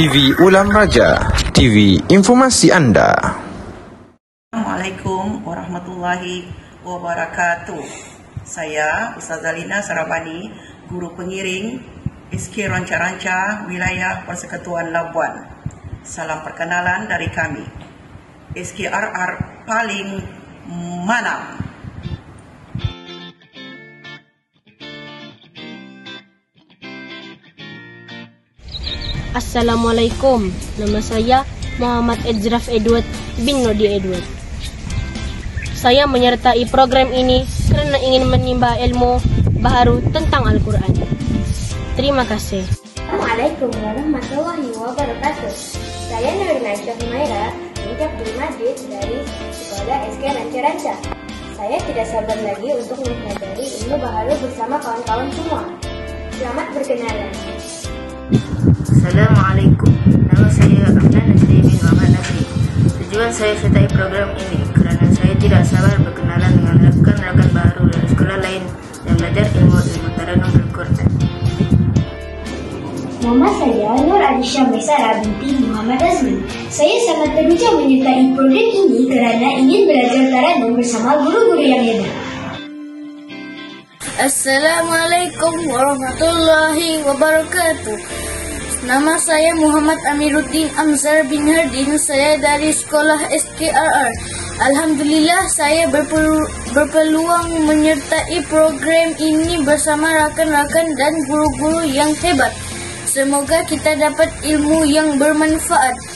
TV Ulam Raja, TV informasi anda. Assalamualaikum warahmatullahi wabarakatuh. Saya Ustazah Lina Sarabani, guru pengiring SK Ranca-Ranca Wilayah Persekutuan Labuan. Salam perkenalan dari kami. SKRR paling mana? Assalamualaikum. Nama saya Muhammad Edzraf Edward bin Nodi Edward. Saya menyertai program ini karena ingin menimba ilmu baru tentang Al-Quran. Terima kasih. Assalamualaikum warahmatullahi wabarakatuh. Saya Nurina Syahmaira, Hijab di Madrid dari Sekolah SK Ranca-Ranca. Saya tidak sabar lagi untuk mempelajari ilmu baharu bersama kawan-kawan semua. Selamat berkenalan. Assalamualaikum, nama saya Amnan Nasri bin Muhammad Nasri. Tujuan saya sertai program ini kerana saya tidak sabar berkenalan dengan rakan-rakan baru dari sekolah lain dan belajar ilmu-ilmu taranum Al-Quran. Nama saya Nur Adisha Maisara binti Muhammad Azmi. Saya sangat teruja menyertai program ini kerana ingin belajar taranum bersama guru-guru yang hebat. Assalamualaikum warahmatullahi wabarakatuh. Nama saya Muhammad Amiruddin Amzar bin Hardin. Saya dari sekolah SKRR. Alhamdulillah saya berpelu berpeluang menyertai program ini bersama rakan-rakan dan guru-guru yang hebat. Semoga kita dapat ilmu yang bermanfaat.